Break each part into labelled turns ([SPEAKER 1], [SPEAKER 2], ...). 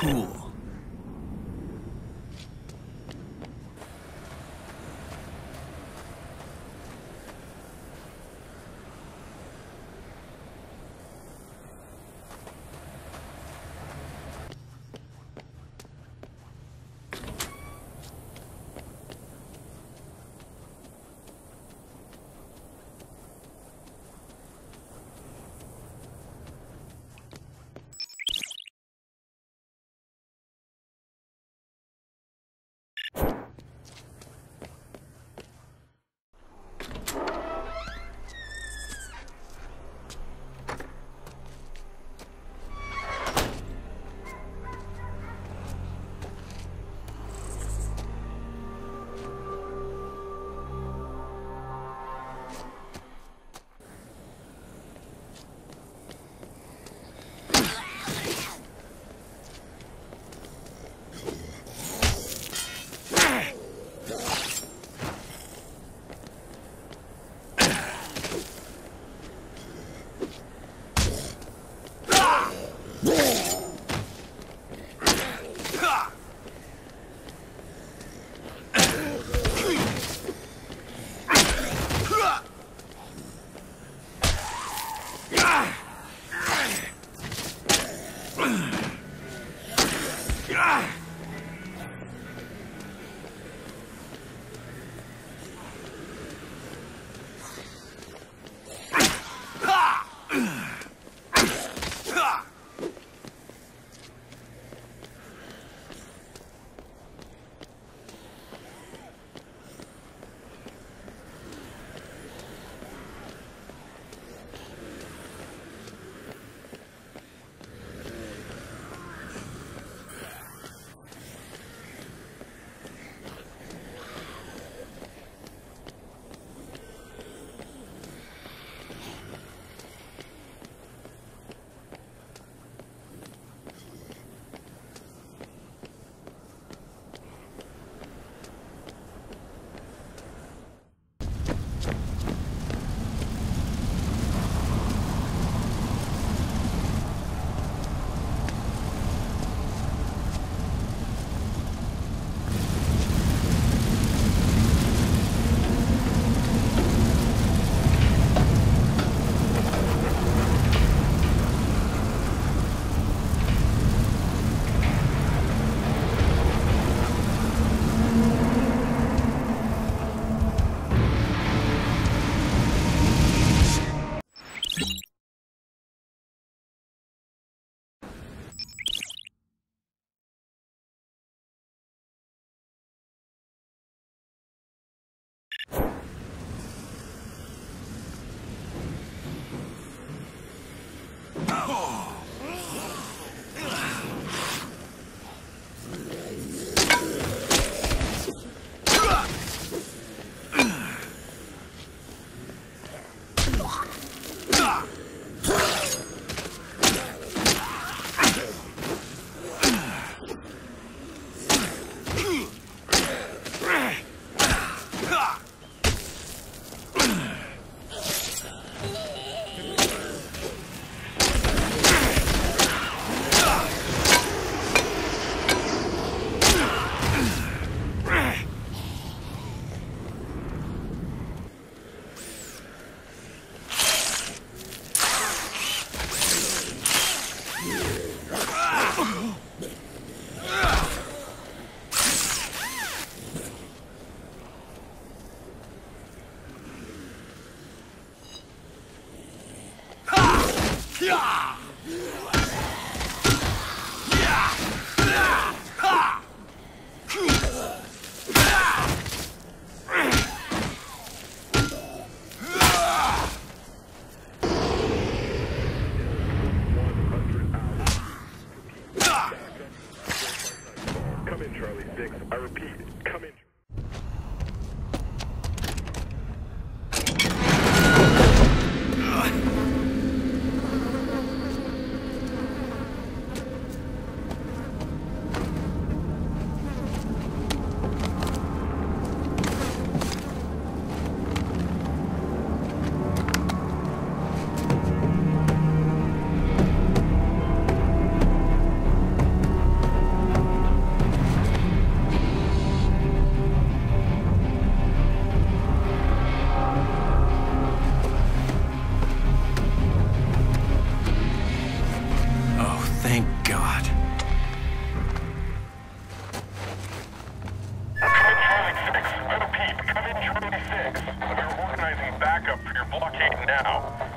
[SPEAKER 1] pool.
[SPEAKER 2] repeat, come in.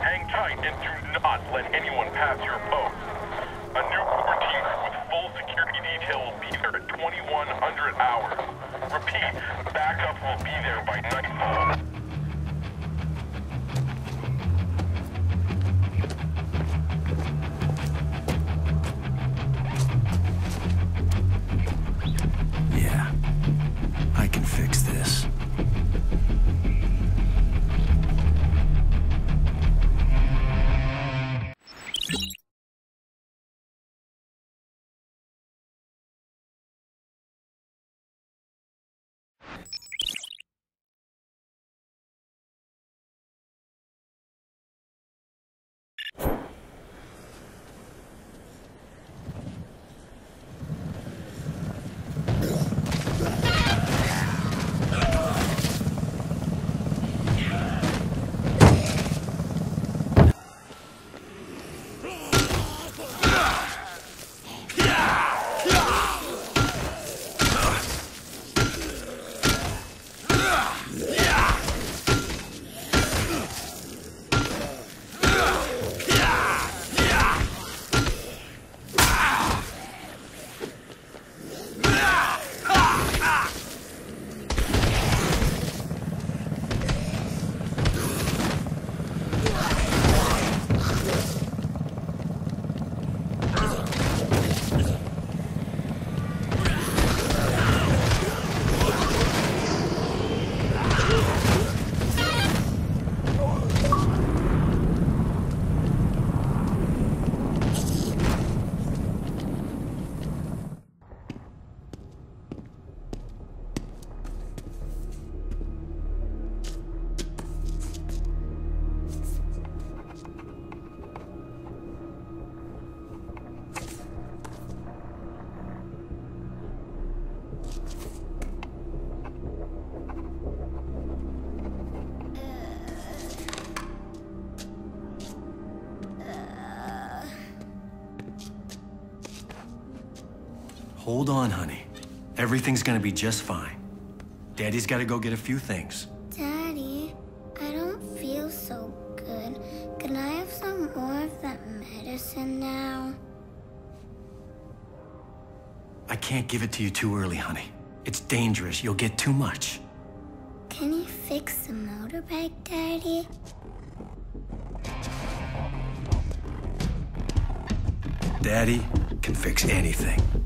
[SPEAKER 2] Hang tight and do not let anyone pass your post. A new core team with full security detail will be there at 2100 hours. Repeat, backup will be there by nightfall.
[SPEAKER 1] Hold on, honey. Everything's gonna be just fine. Daddy's gotta go get a few things.
[SPEAKER 3] Daddy, I don't feel so good. Can I have some more of that medicine now?
[SPEAKER 1] I can't give it to you too early, honey. It's dangerous. You'll get too much.
[SPEAKER 3] Can you fix the motorbike, Daddy?
[SPEAKER 1] Daddy can fix anything.